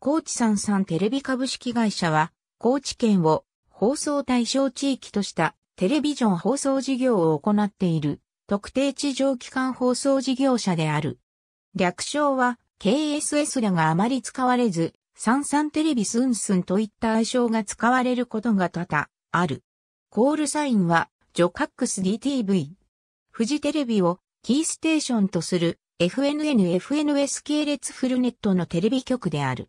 高知山産テレビ株式会社は、高知県を放送対象地域としたテレビジョン放送事業を行っている特定地上機関放送事業者である。略称は KSS らがあまり使われず、サンサンテレビスンスンといった愛称が使われることが多々ある。コールサインはジョカックス DTV。フジテレビをキーステーションとする FNN FNS 系列フルネットのテレビ局である。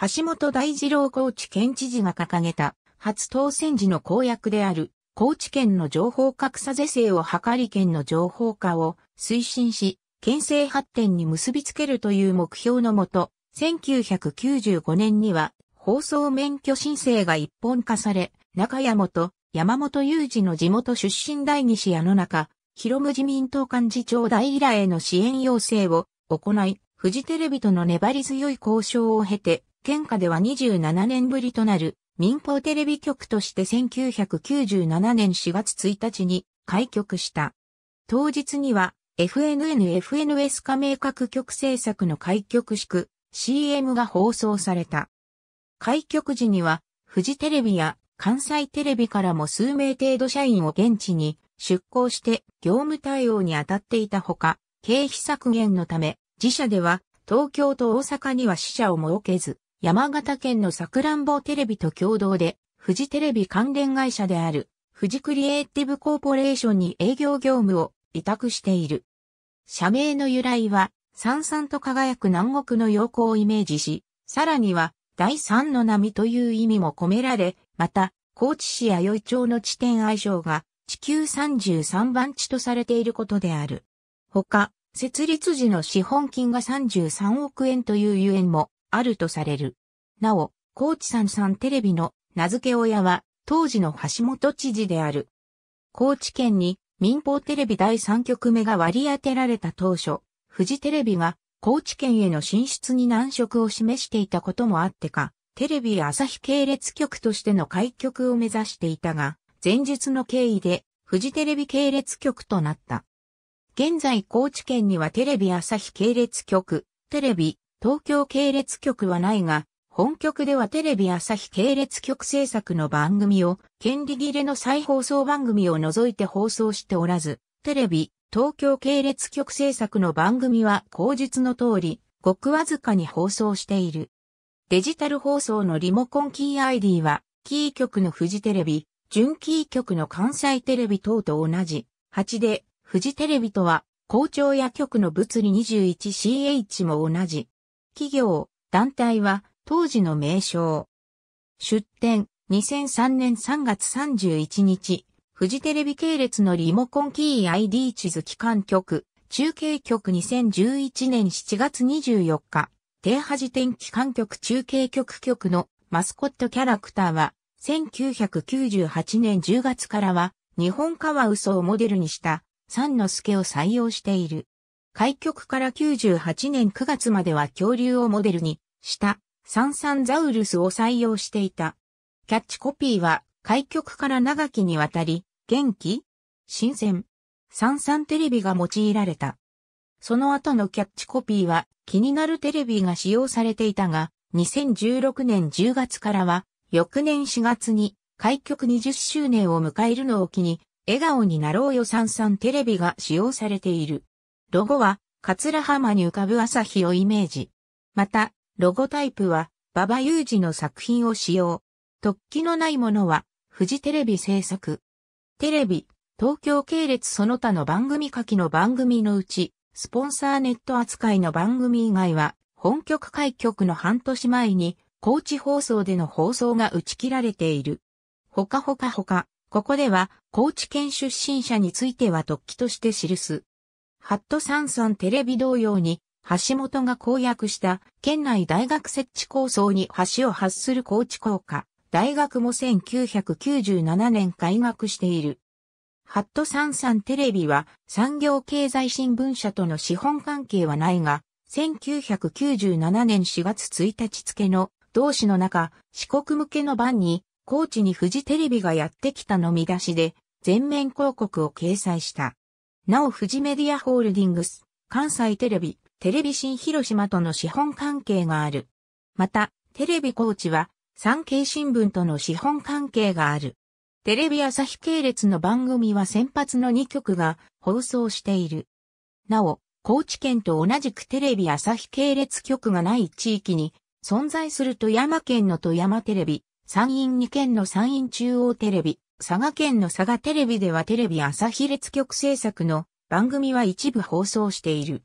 橋本大二郎高知県知事が掲げた初当選時の公約である高知県の情報格差是正を図り県の情報化を推進し、県政発展に結びつけるという目標のもと、1995年には放送免許申請が一本化され、中山本、山本雄二の地元出身第二子矢野中、広務自民党幹事長代理らへの支援要請を行い、フジテレビとの粘り強い交渉を経て、県下では27年ぶりとなる民放テレビ局として1997年4月1日に開局した。当日には FNN FNS 加盟各局制作の開局式 CM が放送された。開局時にはフジテレビや関西テレビからも数名程度社員を現地に出向して業務対応に当たっていたほか、経費削減のため自社では東京と大阪には支社を設けず、山形県のさくらんぼテレビと共同で、フジテレビ関連会社である、フジクリエイティブコーポレーションに営業業務を委託している。社名の由来は、三々と輝く南国の陽光をイメージし、さらには、第三の波という意味も込められ、また、高知市や余町の地点愛称が、地球33番地とされていることである。他、設立時の資本金が33億円というゆえんもあるとされる。なお、高知山さんテレビの名付け親は当時の橋本知事である。高知県に民放テレビ第3局目が割り当てられた当初、フジテレビが高知県への進出に難色を示していたこともあってか、テレビ朝日系列局としての開局を目指していたが、前述の経緯でフジテレビ系列局となった。現在高知県にはテレビ朝日系列局、テレビ東京系列局はないが、本局ではテレビ朝日系列局制作の番組を、権利切れの再放送番組を除いて放送しておらず、テレビ、東京系列局制作の番組は口述の通り、ごくわずかに放送している。デジタル放送のリモコンキー ID は、キー局のフジテレビ、準キー局の関西テレビ等と同じ。8で、フジテレビとは、校長や局の物理 21CH も同じ。企業、団体は、当時の名称。出展、2003年3月31日、フジテレビ系列のリモコンキー ID 地図機関局、中継局2011年7月24日、低波時点機関局中継局局のマスコットキャラクターは、1998年10月からは、日本カワウソをモデルにした三之助を採用している。開局から98年9月までは恐竜をモデルにしたサンサンザウルスを採用していた。キャッチコピーは開局から長きにわたり元気新鮮サンサンテレビが用いられた。その後のキャッチコピーは気になるテレビが使用されていたが、2016年10月からは翌年4月に開局20周年を迎えるのを機に笑顔になろうよサンサンテレビが使用されている。ロゴは桂浜に浮かぶ朝日をイメージ。また、ロゴタイプは、馬場雄二の作品を使用。突起のないものは、フジテレビ制作。テレビ、東京系列その他の番組書きの番組のうち、スポンサーネット扱いの番組以外は、本局開局の半年前に、高知放送での放送が打ち切られている。ほかほかほか、ここでは、高知県出身者については突起として記す。ハットサンサンテレビ同様に、橋本が公約した県内大学設置構想に橋を発する高知工科、大学も1997年開学している。ハットサンサンテレビは産業経済新聞社との資本関係はないが、1997年4月1日付の同誌の中、四国向けの版に、高知にフジテレビがやってきたの見出しで、全面広告を掲載した。なおフジメディアホールディングス、関西テレビ、テレビ新広島との資本関係がある。また、テレビ高知は、産経新聞との資本関係がある。テレビ朝日系列の番組は先発の2局が放送している。なお、高知県と同じくテレビ朝日系列局がない地域に存在する富山県の富山テレビ、山陰2県の山陰中央テレビ、佐賀県の佐賀テレビではテレビ朝日列局制作の番組は一部放送している。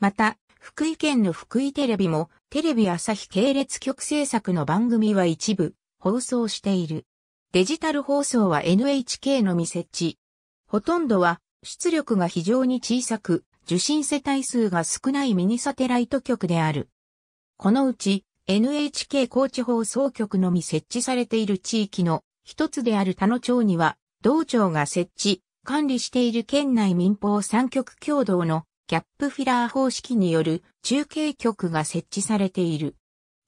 また、福井県の福井テレビもテレビ朝日系列局制作の番組は一部放送している。デジタル放送は NHK のみ設置。ほとんどは出力が非常に小さく受信世帯数が少ないミニサテライト局である。このうち NHK 高知放送局のみ設置されている地域の一つである田野町には、道庁が設置、管理している県内民放三局共同のキャップフィラー方式による中継局が設置されている。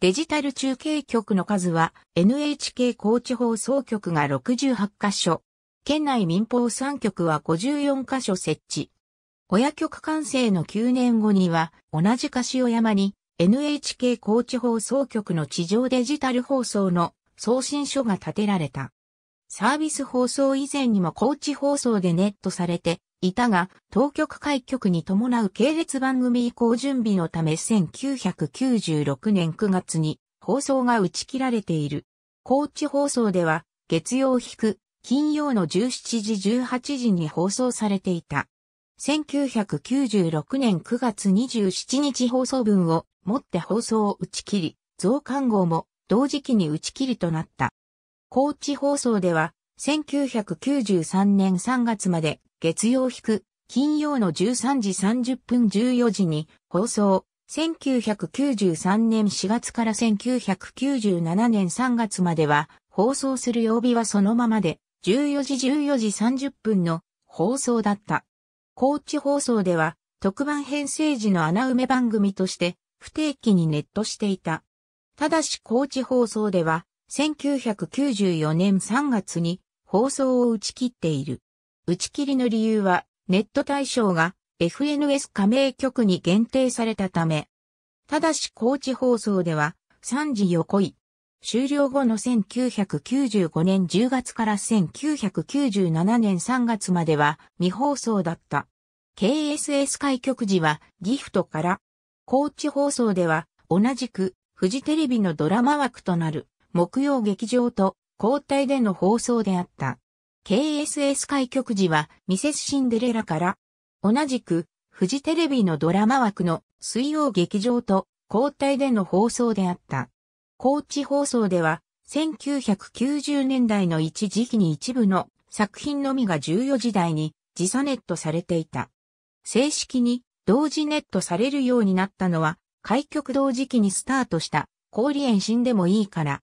デジタル中継局の数は NHK 高知放送局が68カ所、県内民放3局は54カ所設置。親局完成の9年後には同じカシオ山に NHK 高知放送局の地上デジタル放送の送信所が建てられた。サービス放送以前にも高知放送でネットされていたが、当局開局に伴う系列番組移行準備のため1996年9月に放送が打ち切られている。高知放送では月曜引く金曜の17時18時に放送されていた。1996年9月27日放送分をもって放送を打ち切り、増刊号も同時期に打ち切りとなった。高知放送では、1993年3月まで月曜引く金曜の13時30分14時に放送。1993年4月から1997年3月までは放送する曜日はそのままで14時14時30分の放送だった。高知放送では特番編成時の穴埋め番組として不定期にネットしていた。ただし高知放送では、1994年3月に放送を打ち切っている。打ち切りの理由は、ネット対象が FNS 加盟局に限定されたため。ただし高知放送では、3時横井。終了後の1995年10月から1997年3月までは未放送だった。KSS 開局時はギフトから高知放送では同じくフジテレビのドラマ枠となる木曜劇場と交代での放送であった。KSS 開局時はミセスシンデレラから同じくフジテレビのドラマ枠の水曜劇場と交代での放送であった。高知放送では1990年代の一時期に一部の作品のみが14時台に時差ネットされていた。正式に同時ネットされるようになったのは、開局同時期にスタートした氷園死んでもいいから。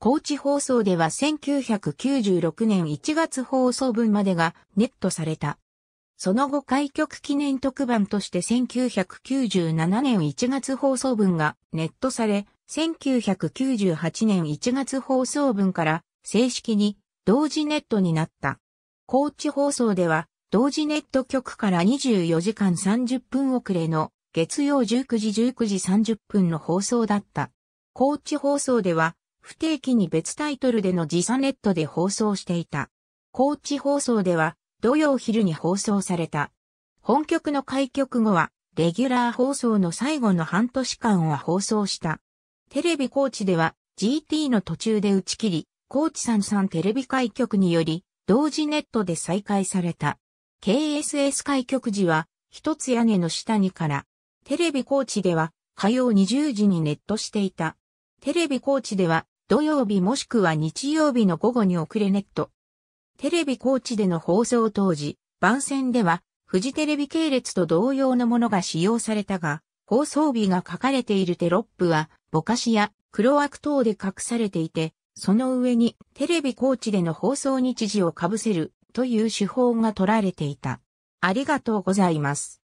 高知放送では1996年1月放送分までがネットされた。その後開局記念特番として1997年1月放送分がネットされ、1998年1月放送分から正式に同時ネットになった。高知放送では同時ネット局から24時間30分遅れの月曜19時19時30分の放送だった。高知放送では不定期に別タイトルでの時差ネットで放送していた。高知放送では土曜昼に放送された。本局の開局後はレギュラー放送の最後の半年間は放送した。テレビ高知では GT の途中で打ち切り、高知さんさんテレビ開局により同時ネットで再開された。KSS 開局時は、一つ屋根の下にから、テレビ高知では、火曜20時にネットしていた。テレビ高知では、土曜日もしくは日曜日の午後に遅れネット。テレビ高知での放送当時、番宣では、フジテレビ系列と同様のものが使用されたが、放送日が書かれているテロップは、ぼかしや黒枠等で隠されていて、その上にテレビ高知での放送日時を被せるという手法が取られていた。ありがとうございます。